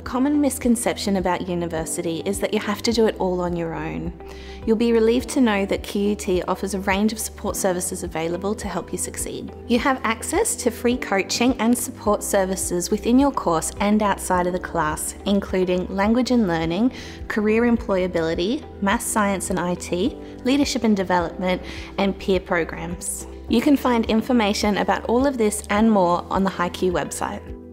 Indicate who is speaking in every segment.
Speaker 1: common misconception about university is that you have to do it all on your own. You'll be relieved to know that QUT offers a range of support services available to help you succeed. You have access to free coaching and support services within your course and outside of the class, including language and learning, career employability, maths, science and IT, leadership and development, and peer programs. You can find information about all of this and more on the HiQ website.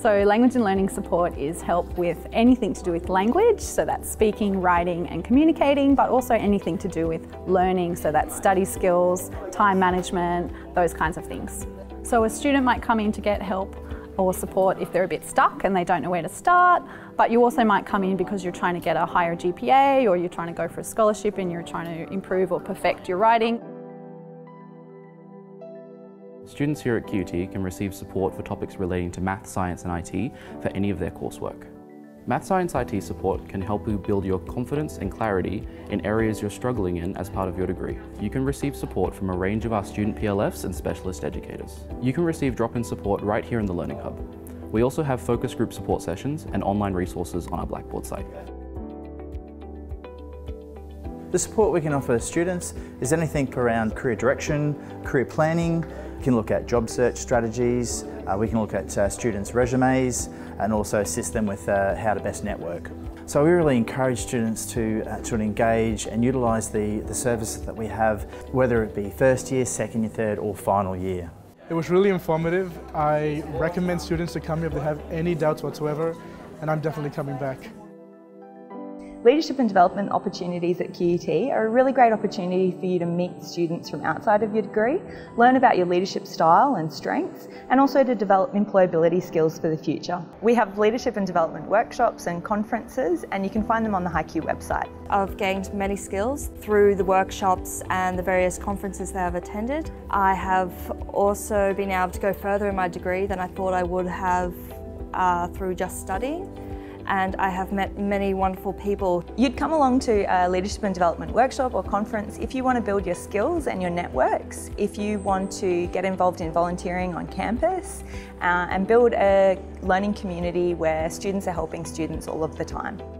Speaker 2: So language and learning support is help with anything to do with language, so that's speaking, writing and communicating, but also anything to do with learning, so that's study skills, time management, those kinds of things. So a student might come in to get help or support if they're a bit stuck and they don't know where to start, but you also might come in because you're trying to get a higher GPA or you're trying to go for a scholarship and you're trying to improve or perfect your writing.
Speaker 3: Students here at QUT can receive support for topics relating to math, science and IT for any of their coursework. Math Science IT support can help you build your confidence and clarity in areas you're struggling in as part of your degree. You can receive support from a range of our student PLFs and specialist educators. You can receive drop-in support right here in the Learning Hub. We also have focus group support sessions and online resources on our Blackboard site.
Speaker 4: The support we can offer students is anything around career direction, career planning, we can look at job search strategies, uh, we can look at uh, students' resumes and also assist them with uh, how to best network. So we really encourage students to, uh, to engage and utilise the, the services that we have, whether it be first year, second year, third or final year.
Speaker 5: It was really informative. I recommend students to come here if they have any doubts whatsoever, and I'm definitely coming back.
Speaker 6: Leadership and development opportunities at QUT are a really great opportunity for you to meet students from outside of your degree, learn about your leadership style and strengths, and also to develop employability skills for the future. We have leadership and development workshops and conferences, and you can find them on the HiQ website.
Speaker 7: I've gained many skills through the workshops and the various conferences that I've attended. I have also been able to go further in my degree than I thought I would have uh, through just studying and I have met many wonderful people.
Speaker 6: You'd come along to a leadership and development workshop or conference if you want to build your skills and your networks, if you want to get involved in volunteering on campus uh, and build a learning community where students are helping students all of the time.